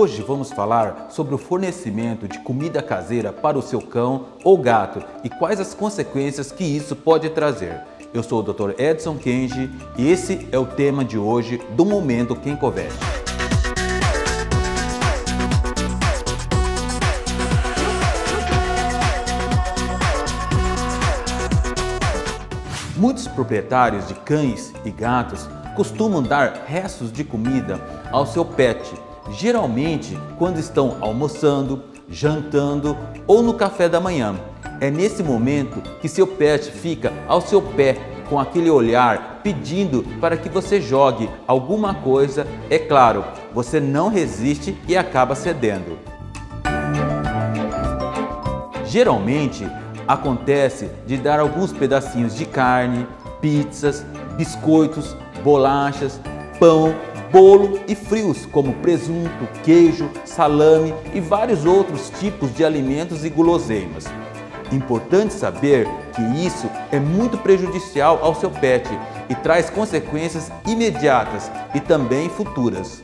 Hoje vamos falar sobre o fornecimento de comida caseira para o seu cão ou gato e quais as consequências que isso pode trazer. Eu sou o Dr. Edson Kenji e esse é o tema de hoje do Momento Quem Coveste. Muitos proprietários de cães e gatos costumam dar restos de comida ao seu pet geralmente quando estão almoçando, jantando ou no café da manhã. É nesse momento que seu pet fica ao seu pé com aquele olhar pedindo para que você jogue alguma coisa. É claro, você não resiste e acaba cedendo. Geralmente acontece de dar alguns pedacinhos de carne, pizzas, biscoitos, bolachas, pão bolo e frios como presunto, queijo, salame e vários outros tipos de alimentos e guloseimas. Importante saber que isso é muito prejudicial ao seu pet e traz consequências imediatas e também futuras.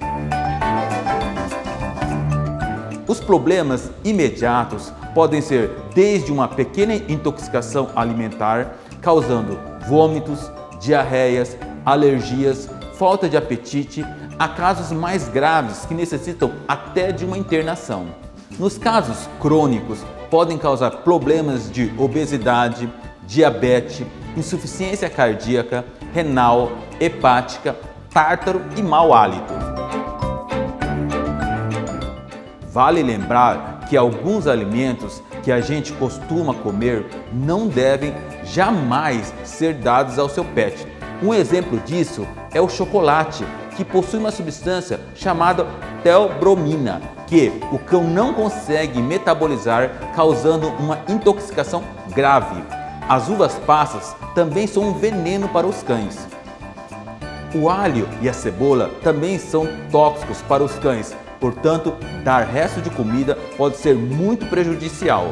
Os problemas imediatos podem ser desde uma pequena intoxicação alimentar, causando vômitos, diarreias, alergias, falta de apetite, a casos mais graves que necessitam até de uma internação. Nos casos crônicos, podem causar problemas de obesidade, diabetes, insuficiência cardíaca, renal, hepática, tártaro e mau hálito. Vale lembrar que alguns alimentos que a gente costuma comer não devem jamais ser dados ao seu pet. Um exemplo disso é o chocolate, que possui uma substância chamada teobromina, que o cão não consegue metabolizar, causando uma intoxicação grave. As uvas passas também são um veneno para os cães. O alho e a cebola também são tóxicos para os cães, portanto, dar resto de comida pode ser muito prejudicial.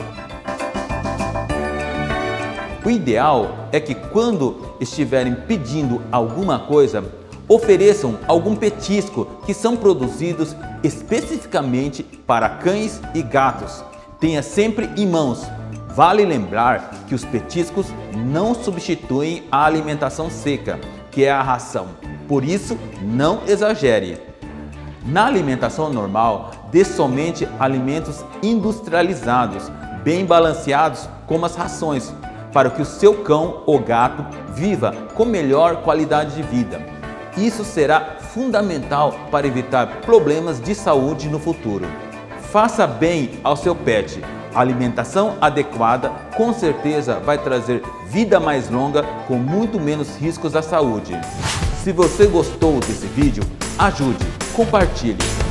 O ideal é que quando estiverem pedindo alguma coisa, ofereçam algum petisco que são produzidos especificamente para cães e gatos. Tenha sempre em mãos. Vale lembrar que os petiscos não substituem a alimentação seca, que é a ração. Por isso, não exagere. Na alimentação normal, dê somente alimentos industrializados, bem balanceados, como as rações, para que o seu cão ou gato viva com melhor qualidade de vida. Isso será fundamental para evitar problemas de saúde no futuro. Faça bem ao seu pet. A alimentação adequada com certeza vai trazer vida mais longa com muito menos riscos à saúde. Se você gostou desse vídeo, ajude, compartilhe